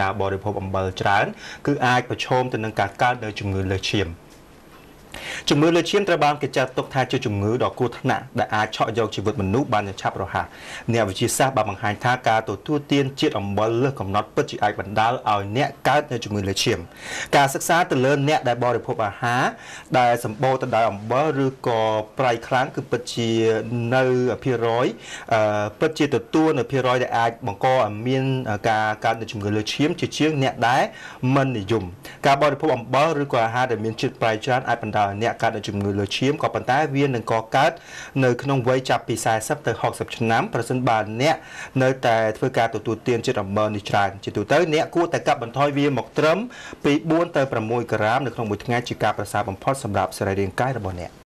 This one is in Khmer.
ការបរិភោគអំបិលច្រើន គឺអាចប្រឈមទៅនឹងការកើតនៅជំងឺលើសឈាម ជំងឺលើឈាមត្រូវបានគេចាត់ទុកថាជាជំងឺដ៏គ្រោះថ្នាក់ដែលអាចឆក់យកជីវិតមនុស្សបានយ៉ាងឆាប់រហ័សអ្នកវិទ្យាសាស្ត្របានបង្ហាញថាការទទួលទានជាតិអំបិលលើសកំណត់ពិតជាអាចបណ្ដាលឲ្យអ្នកកើតនៅជំងឺលើឈាមការសិក្សាទៅលើអ្នកដែលបរិភោគអាហារដែលសម្បូរទៅដោយអំបិលឬក៏ប្រៃខ្លាំងគឺពិតជានៅភាគរយពិតជាទទួលនៅភាគរយដែលអាចបង្កឲ្យមានការកើតនៅជំងឺលើឈាមជាជាងអ្នកដែលមិននិយមការបរិភោគអំបិលឬក៏អាហារដែលមានជាតិប្រៃច្រើនអាចបណ្ដាលអ្នកកើតនៅជំងឺលើឈាមក៏ប៉ុន្តែវានឹងកកើតនៅក្នុងវ័យចាប់ពី40ទៅ60ឆ្នាំប្រសិនបើអ្នកនៅតែធ្វើការទទួលទានជាតិអំបិលនេះច្រើនជាទូទៅអ្នកគួរតែកាត់បន្ថយវាមកត្រឹមពី4ទៅ6ក្រាមនៅក្នុងមួយថ្ងៃជាការប្រសើរបំផុតសម្រាប់សរីរាង្គកាយរបស់អ្នក